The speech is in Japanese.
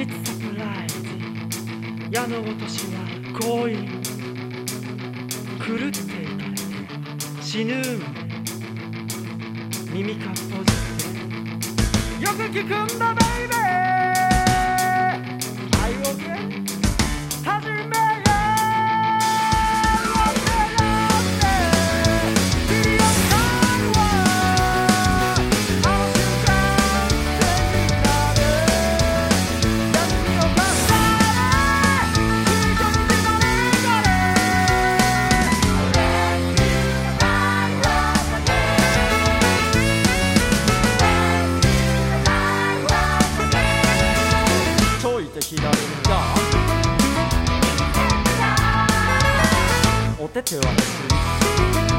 It's surprise 矢の落としは強引狂っていかれて死ぬん耳かっぽじって。よく聞くんだベイベー左にお手手は